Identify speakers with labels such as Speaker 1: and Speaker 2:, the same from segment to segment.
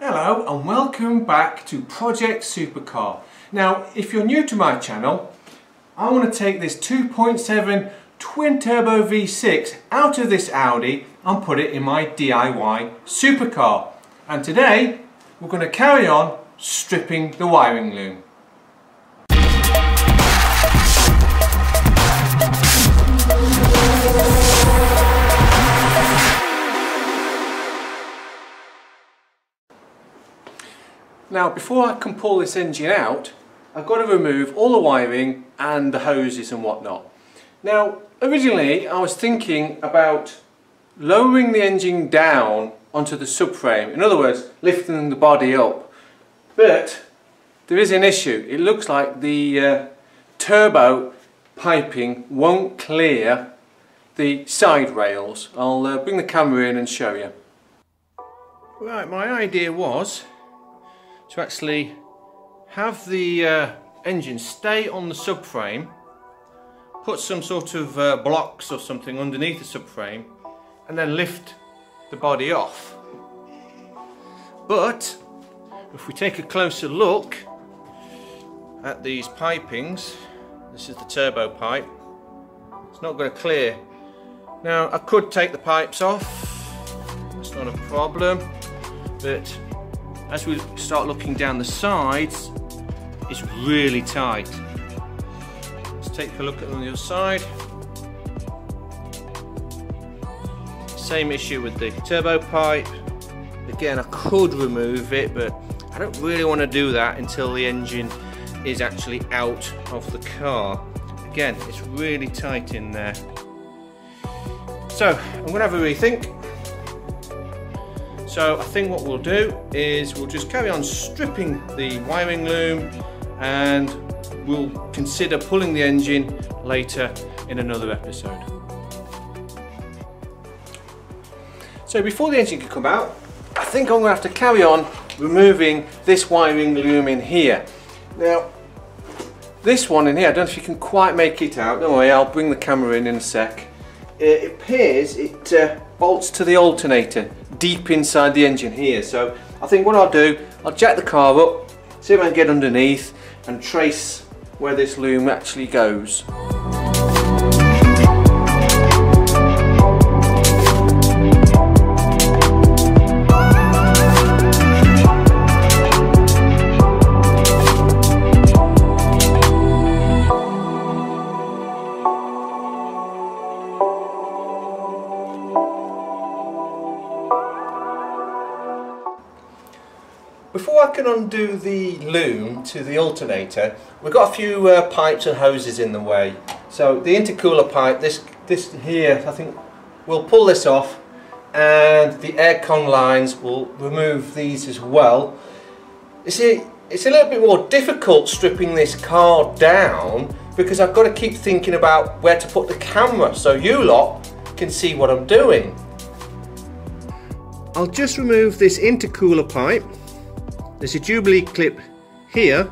Speaker 1: Hello and welcome back to Project Supercar. Now if you're new to my channel I want to take this 2.7 twin turbo V6 out of this Audi and put it in my DIY supercar and today we're going to carry on stripping the wiring loom. Now before I can pull this engine out I've got to remove all the wiring and the hoses and whatnot. Now originally I was thinking about lowering the engine down onto the subframe, in other words lifting the body up but there is an issue, it looks like the uh, turbo piping won't clear the side rails. I'll uh, bring the camera in and show you. Right, my idea was to actually have the uh, engine stay on the subframe, put some sort of uh, blocks or something underneath the subframe and then lift the body off. But if we take a closer look at these pipings, this is the turbo pipe, it's not going to clear. Now I could take the pipes off, it's not a problem, but as we start looking down the sides, it's really tight. Let's take a look at on the other side. Same issue with the turbo pipe. Again, I could remove it, but I don't really want to do that until the engine is actually out of the car. Again, it's really tight in there. So, I'm going to have a rethink. So I think what we'll do is we'll just carry on stripping the wiring loom and we'll consider pulling the engine later in another episode. So before the engine can come out, I think I'm going to have to carry on removing this wiring loom in here. Now, this one in here, I don't know if you can quite make it out. Don't worry, I'll bring the camera in in a sec. It appears it uh, bolts to the alternator deep inside the engine here. So I think what I'll do, I'll jack the car up, see if I can get underneath and trace where this loom actually goes. Before I can undo the loom to the alternator, we've got a few uh, pipes and hoses in the way. So the intercooler pipe, this, this here, I think we'll pull this off and the aircon lines will remove these as well. You see, it's a little bit more difficult stripping this car down because I've got to keep thinking about where to put the camera so you lot can see what I'm doing. I'll just remove this intercooler pipe there's a Jubilee clip here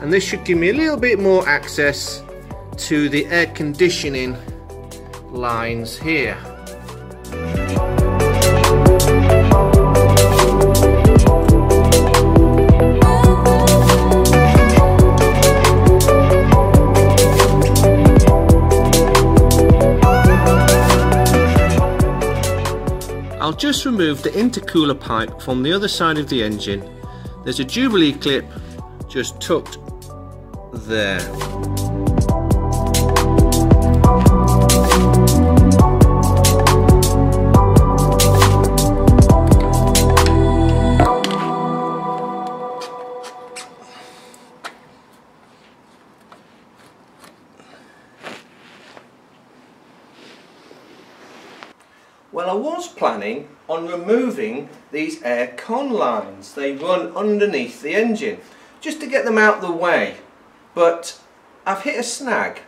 Speaker 1: and this should give me a little bit more access to the air conditioning lines here. I'll just remove the intercooler pipe from the other side of the engine there's a Jubilee clip just tucked there. Planning on removing these air con lines. They run underneath the engine, just to get them out of the way. But I've hit a snag.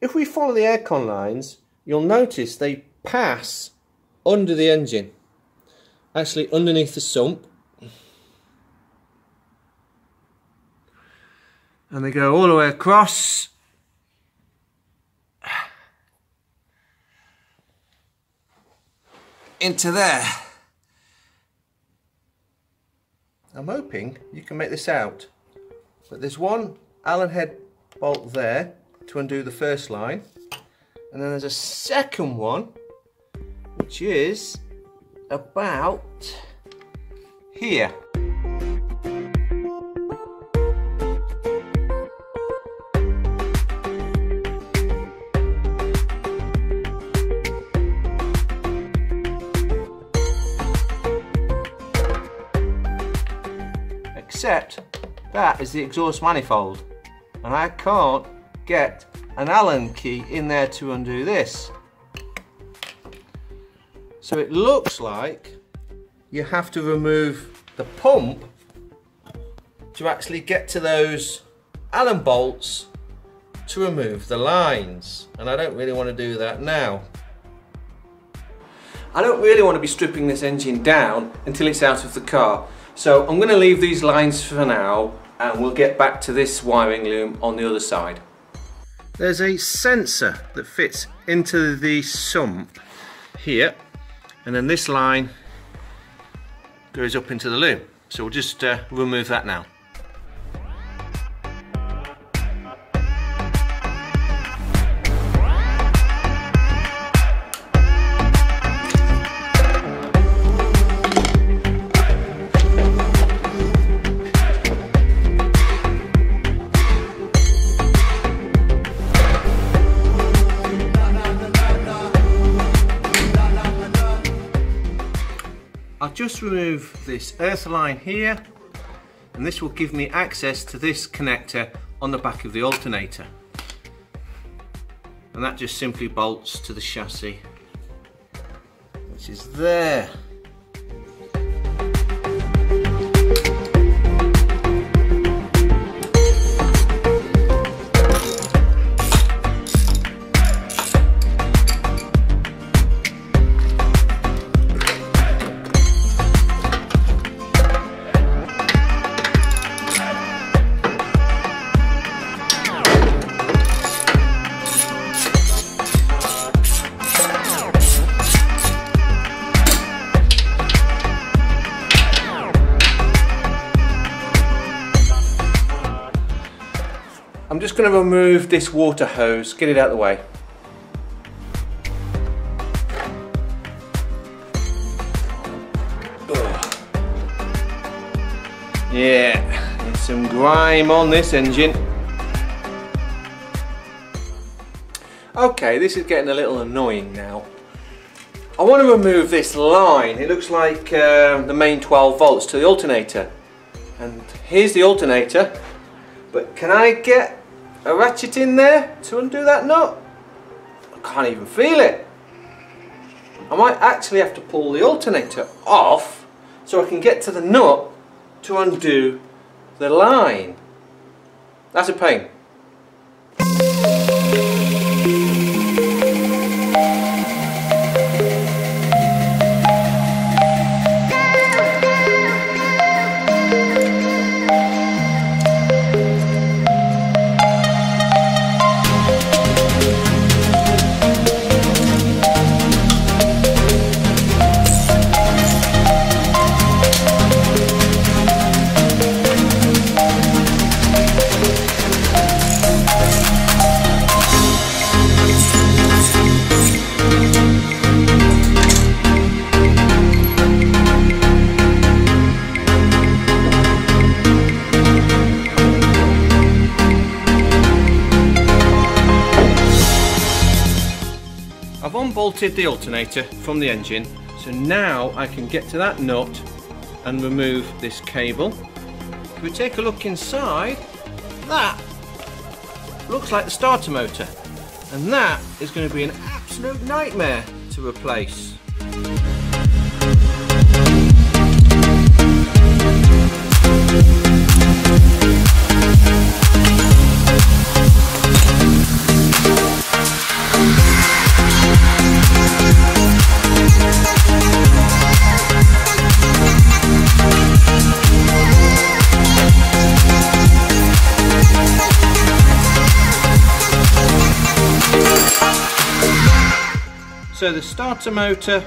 Speaker 1: If we follow the air con lines, you'll notice they pass under the engine. Actually, underneath the sump. And they go all the way across into there. I'm hoping you can make this out. But there's one Allen head bolt there to undo the first line. And then there's a second one, which is about here. Except that is the exhaust manifold and I can't get an Allen key in there to undo this. So it looks like you have to remove the pump to actually get to those Allen bolts to remove the lines. And I don't really want to do that now. I don't really want to be stripping this engine down until it's out of the car. So I'm going to leave these lines for now and we'll get back to this wiring loom on the other side. There's a sensor that fits into the sump here and then this line goes up into the loom. So we'll just uh, remove that now. Remove this earth line here and this will give me access to this connector on the back of the alternator. And that just simply bolts to the chassis, which is there. I'm just going to remove this water hose, get it out of the way. Ugh. Yeah, there's some grime on this engine. Okay, this is getting a little annoying now. I want to remove this line. It looks like uh, the main 12 volts to the alternator. And here's the alternator. But can I get a ratchet in there to undo that nut? I can't even feel it. I might actually have to pull the alternator off so I can get to the nut to undo the line. That's a pain. Unbolted the alternator from the engine so now I can get to that nut and remove this cable. If we take a look inside, that looks like the starter motor and that is going to be an absolute nightmare to replace. So the starter motor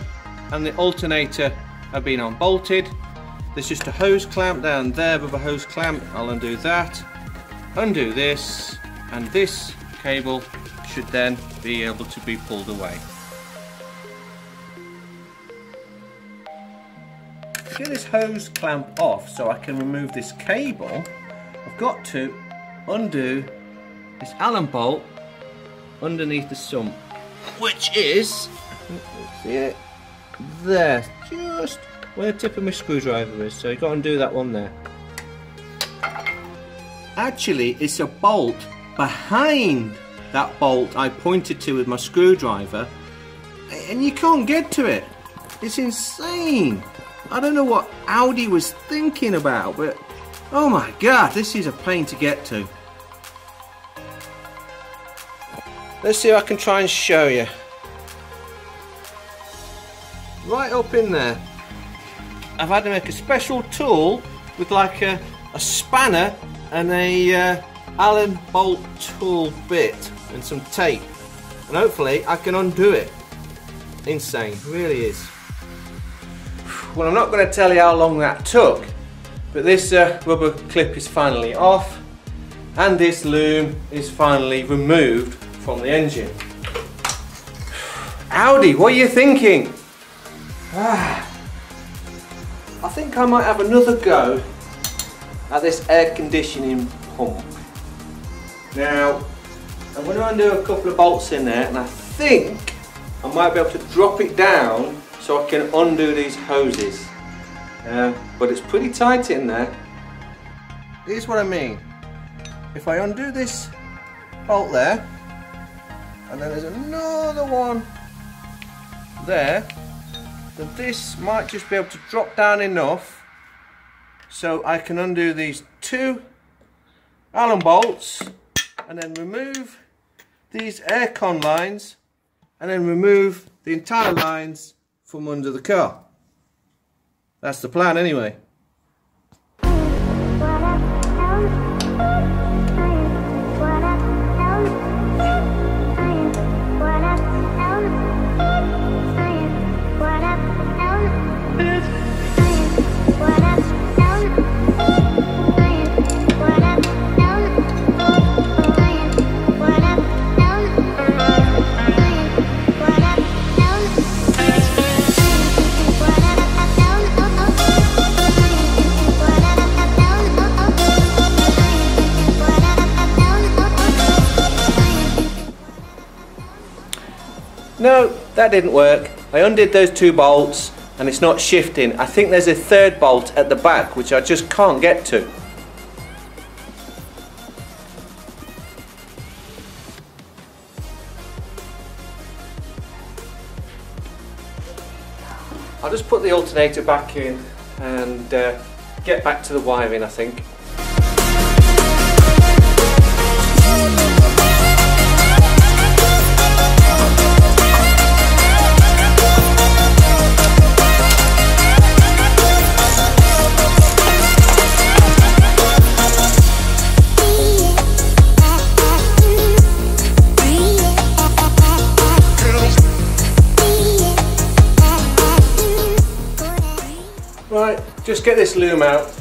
Speaker 1: and the alternator have been unbolted. there's just a hose clamp down there with a hose clamp. I'll undo that, undo this, and this cable should then be able to be pulled away. Get this hose clamp off so I can remove this cable, I've got to undo this Allen bolt underneath the sump, which is, see it, there, just where the tip of my screwdriver is, so you've got to undo that one there. Actually, it's a bolt behind that bolt I pointed to with my screwdriver, and you can't get to it. It's insane. I don't know what Audi was thinking about, but oh my god, this is a pain to get to. Let's see if I can try and show you. Right up in there, I've had to make a special tool with like a, a spanner and a uh, Allen bolt tool bit and some tape and hopefully I can undo it. Insane, really is. Well I'm not going to tell you how long that took but this uh, rubber clip is finally off and this loom is finally removed from the engine. Audi, what are you thinking? Ah, I think I might have another go at this air conditioning pump. Now, I'm going to undo a couple of bolts in there and I think I might be able to drop it down so I can undo these hoses. Uh, but it's pretty tight in there. Here's what I mean. If I undo this bolt there, and then there's another one there, then this might just be able to drop down enough so I can undo these two Allen bolts and then remove these aircon lines and then remove the entire lines from under the car. That's the plan anyway. No, that didn't work. I undid those two bolts and it's not shifting. I think there's a third bolt at the back which I just can't get to. I'll just put the alternator back in and uh, get back to the wiring I think. Just get this loom out,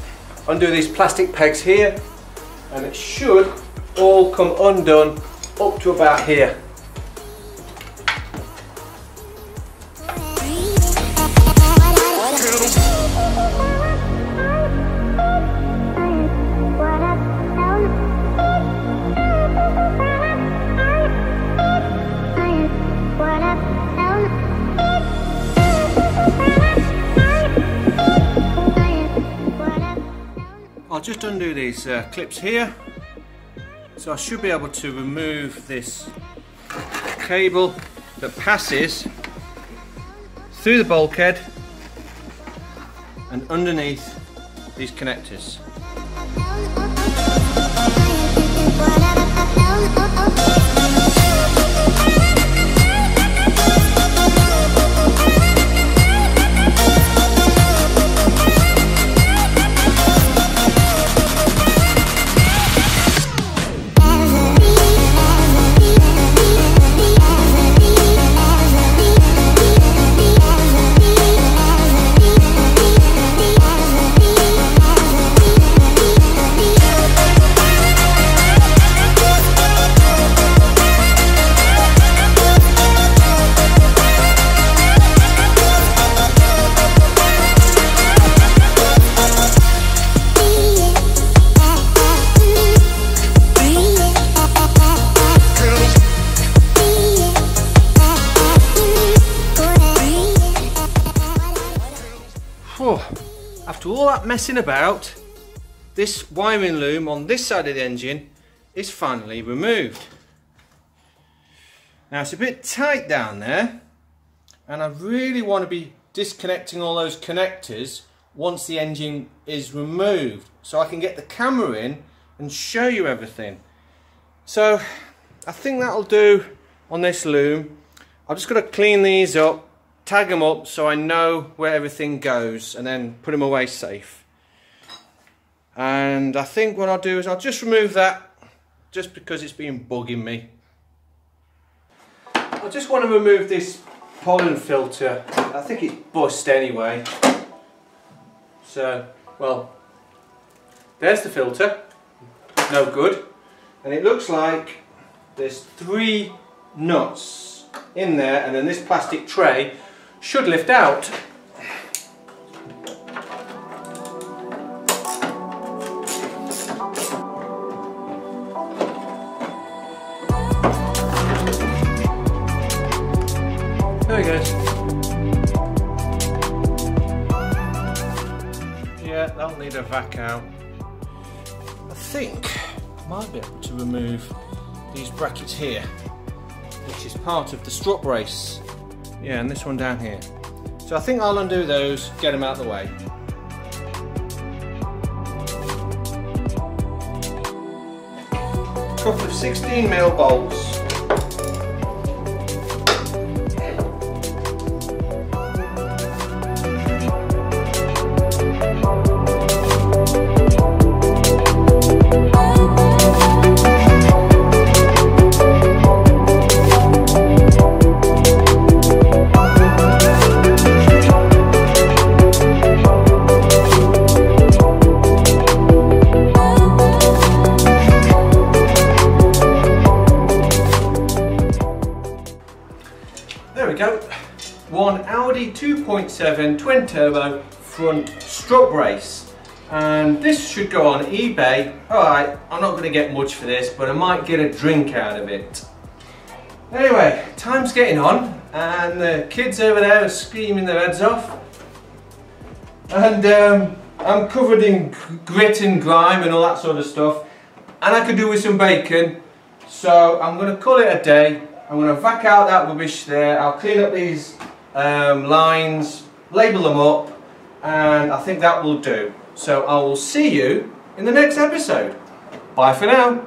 Speaker 1: undo these plastic pegs here, and it should all come undone up to about here. Just undo these uh, clips here. So I should be able to remove this cable that passes through the bulkhead and underneath these connectors. Messing about, this wiring loom on this side of the engine is finally removed. Now it's a bit tight down there and I really want to be disconnecting all those connectors once the engine is removed so I can get the camera in and show you everything. So I think that'll do on this loom. I'm just going to clean these up, tag them up so I know where everything goes and then put them away safe. And I think what I'll do is I'll just remove that just because it's been bugging me. I just want to remove this pollen filter. I think it's bust anyway. So, well, there's the filter. No good. And it looks like there's three nuts in there and then this plastic tray should lift out There he goes. Yeah, that'll need a vac out. I think I might be able to remove these brackets here, which is part of the strut brace. Yeah, and this one down here. So I think I'll undo those, get them out of the way. Couple of 16 mil bolts 2.7 twin turbo front strut brace. And this should go on eBay. Alright, I'm not going to get much for this, but I might get a drink out of it. Anyway, time's getting on, and the kids over there are screaming their heads off. And um, I'm covered in grit and grime and all that sort of stuff. And I could do with some bacon. So I'm going to call it a day. I'm going to vac out that rubbish there. I'll clean up these um, lines, label them up, and I think that will do. So I will see you in the next episode. Bye for now.